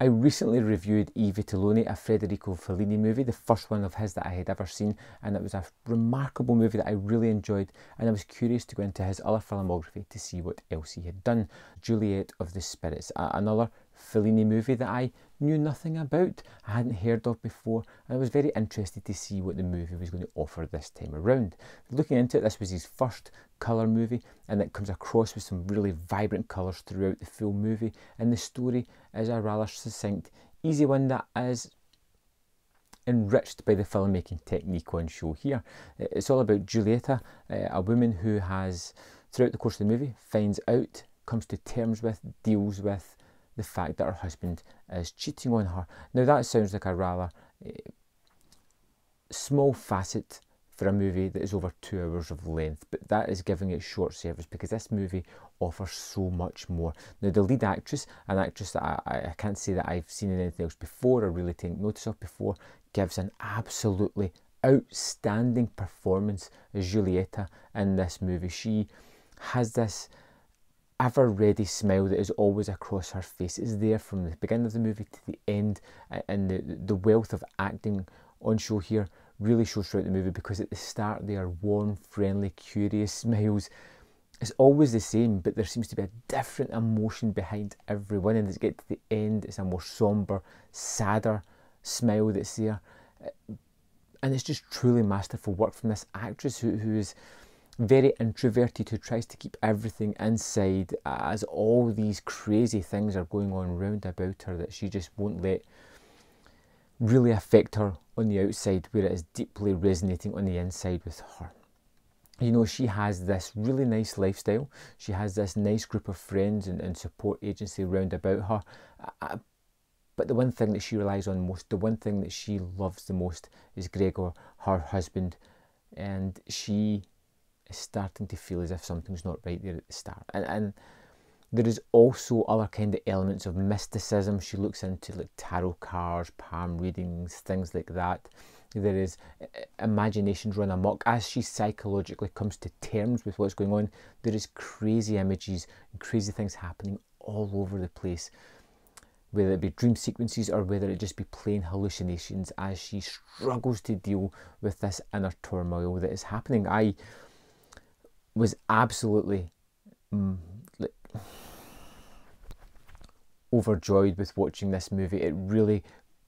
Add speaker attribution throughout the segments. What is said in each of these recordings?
Speaker 1: I recently reviewed I Vitelloni, a Federico Fellini movie, the first one of his that I had ever seen, and it was a remarkable movie that I really enjoyed, and I was curious to go into his other filmography to see what else he had done. Juliet of the Spirits, another Fellini movie that I knew nothing about, I hadn't heard of before, and I was very interested to see what the movie was going to offer this time around. Looking into it, this was his first colour movie, and it comes across with some really vibrant colours throughout the full movie, and the story is a rather succinct, easy one that is enriched by the filmmaking technique on show here. It's all about Giulietta, uh, a woman who has, throughout the course of the movie, finds out, comes to terms with, deals with, the fact that her husband is cheating on her. Now, that sounds like a rather uh, small facet for a movie that is over two hours of length, but that is giving it short service because this movie offers so much more. Now, the lead actress, an actress that I, I can't say that I've seen in anything else before or really taken notice of before, gives an absolutely outstanding performance as Giulietta in this movie. She has this ever ready smile that is always across her face is there from the beginning of the movie to the end and the, the wealth of acting on show here really shows throughout the movie because at the start they are warm friendly curious smiles. It's always the same but there seems to be a different emotion behind everyone and as you get to the end it's a more somber sadder smile that's there. And it's just truly masterful work from this actress who, who is very introverted who tries to keep everything inside as all these crazy things are going on round about her that she just won't let really affect her on the outside where it is deeply resonating on the inside with her. You know she has this really nice lifestyle. She has this nice group of friends and, and support agency round about her. Uh, but the one thing that she relies on most the one thing that she loves the most is gregor her husband. And she is starting to feel as if something's not right there at the start. And, and there is also other kind of elements of mysticism. She looks into like tarot cards, palm readings, things like that. There is imaginations run amok as she psychologically comes to terms with what's going on. There is crazy images and crazy things happening all over the place whether it be dream sequences or whether it just be plain hallucinations as she struggles to deal with this inner turmoil that is happening. I was absolutely mm, like, overjoyed with watching this movie. It really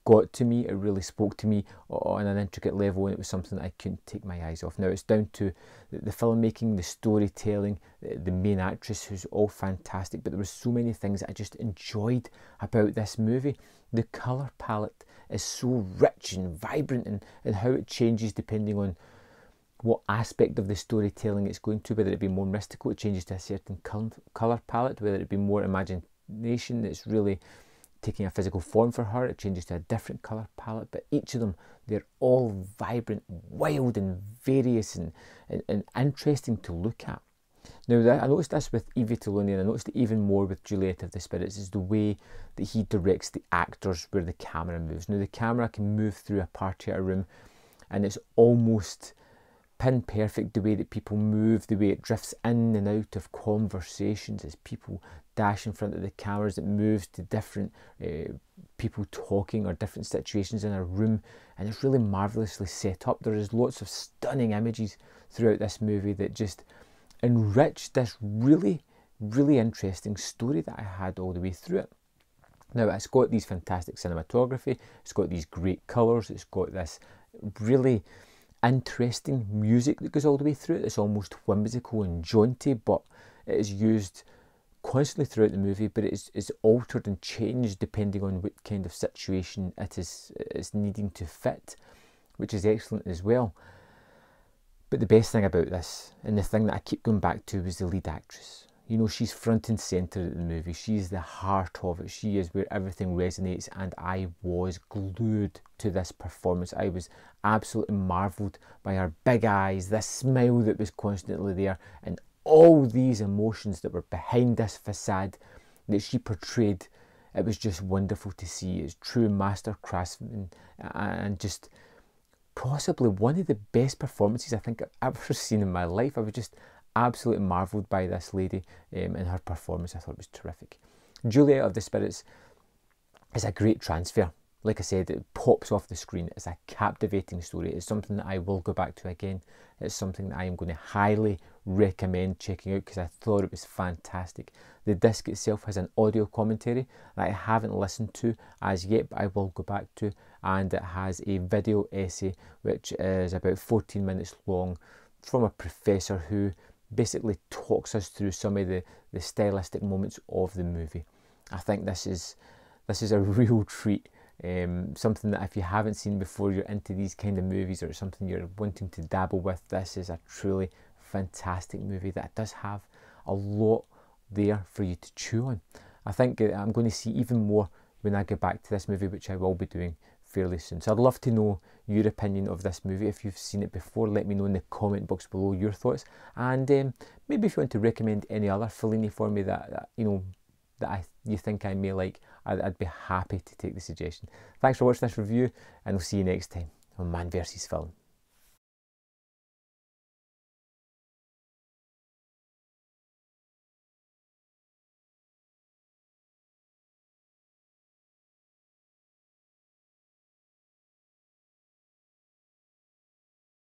Speaker 1: got to me, it really spoke to me on an intricate level, and it was something I couldn't take my eyes off. Now it's down to the filmmaking, the storytelling, the main actress, who's all fantastic, but there were so many things I just enjoyed about this movie. The colour palette is so rich and vibrant, and, and how it changes depending on what aspect of the storytelling it's going to, whether it be more mystical, it changes to a certain colour palette, whether it be more imagination that's really taking a physical form for her, it changes to a different colour palette. But each of them, they're all vibrant, wild, and various and, and, and interesting to look at. Now, I noticed this with I Vitelloni, and I noticed it even more with Juliet of the Spirits, is the way that he directs the actors where the camera moves. Now, the camera can move through a party or a room, and it's almost pin perfect the way that people move, the way it drifts in and out of conversations as people dash in front of the cameras, it moves to different uh, people talking or different situations in a room, and it's really marvelously set up. There is lots of stunning images throughout this movie that just enrich this really, really interesting story that I had all the way through it. Now, it's got these fantastic cinematography, it's got these great colours, it's got this really interesting music that goes all the way through it. It's almost whimsical and jaunty, but it is used constantly throughout the movie, but it is, is altered and changed depending on what kind of situation it is, is needing to fit, which is excellent as well. But the best thing about this, and the thing that I keep going back to, was the lead actress. You know, she's front and centre in the movie. She's the heart of it. She is where everything resonates. And I was glued to this performance. I was absolutely marvelled by her big eyes, this smile that was constantly there, and all these emotions that were behind this facade that she portrayed. It was just wonderful to see. It's true master craftsman and just possibly one of the best performances I think I've ever seen in my life. I was just absolutely marvelled by this lady um, and her performance. I thought it was terrific. Juliet of the Spirits is a great transfer. Like I said, it pops off the screen. It's a captivating story. It's something that I will go back to again. It's something that I am going to highly recommend checking out because I thought it was fantastic. The disc itself has an audio commentary that I haven't listened to as yet, but I will go back to, and it has a video essay which is about 14 minutes long from a professor who basically talks us through some of the, the stylistic moments of the movie. I think this is this is a real treat. Um, something that if you haven't seen before, you're into these kind of movies or something you're wanting to dabble with, this is a truly fantastic movie that does have a lot there for you to chew on. I think uh, I'm going to see even more when I get back to this movie, which I will be doing fairly soon. So I'd love to know your opinion of this movie. If you've seen it before, let me know in the comment box below your thoughts. And um, maybe if you want to recommend any other Fellini for me that, that you know that I you think I may like, I'd, I'd be happy to take the suggestion. Thanks for watching this review, and I'll see you next time on Man vs Film.